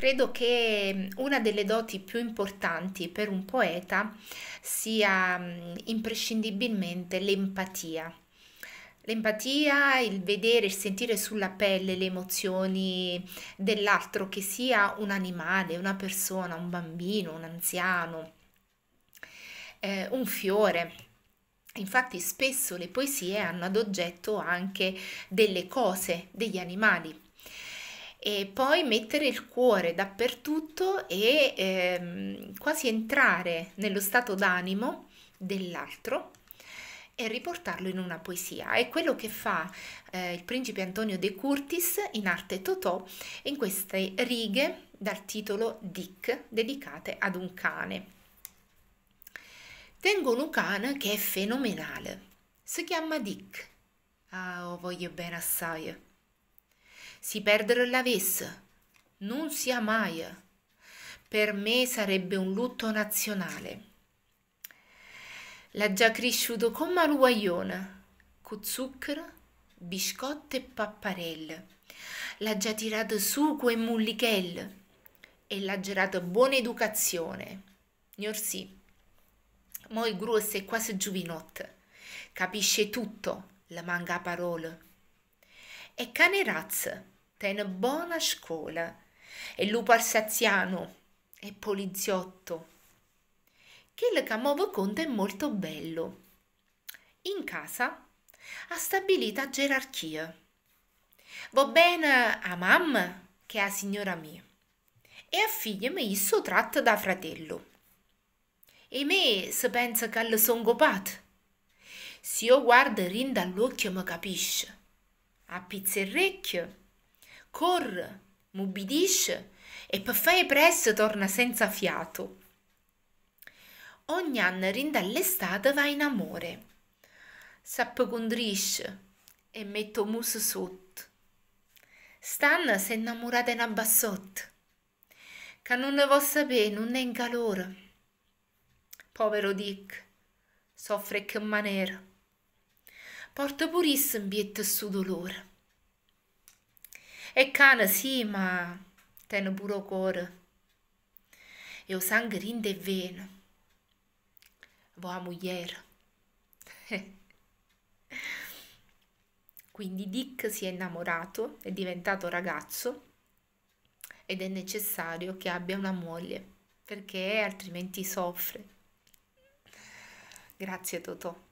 Credo che una delle doti più importanti per un poeta sia mm, imprescindibilmente l'empatia. L'empatia, il vedere, il sentire sulla pelle le emozioni dell'altro, che sia un animale, una persona, un bambino, un anziano, eh, un fiore. Infatti spesso le poesie hanno ad oggetto anche delle cose, degli animali e poi mettere il cuore dappertutto e ehm, quasi entrare nello stato d'animo dell'altro e riportarlo in una poesia. È quello che fa eh, il principe Antonio De Curtis in arte Totò in queste righe dal titolo Dick dedicate ad un cane. Tengo un cane che è fenomenale. Si chiama Dick. Ah, lo voglio bene assai si perdere l'avesse, non sia mai. Per me sarebbe un lutto nazionale. L'ha già cresciuto come un guaglione, con zucchero, biscotti e papparelle. L'ha già tirato sugo e mullichelle e l'ha girato buona educazione. Gnor sì, moi grosso è quasi giovinotte, capisce tutto, le manca parole. E cane razza, Ten buona scuola e lupo alsaziano e poliziotto. Che muove conto è molto bello. In casa ha stabilita gerarchia. Va bene a mamma che a signora mia e a figlia mi isso tratta da fratello. E me se pensa che le son copato. Se io guardo rin dall'occhio mi capisce. A pizzerrecchio corre, m'ubbidisce e per fare presto torna senza fiato. Ogni anno rinda all'estate va in amore. S'appecondrisce e metto muso sotto. Stanno si è innamorata in abbassotto, che non ne vuol sapere, non è in calore. Povero Dick, soffre che maniera. Porta purissimo in bietta su dolore. E cane sì, ma tiene pure cuore. E o sangue rinde e vene. Vuoi moglie. Quindi Dick si è innamorato, è diventato ragazzo ed è necessario che abbia una moglie perché altrimenti soffre. Grazie Totò.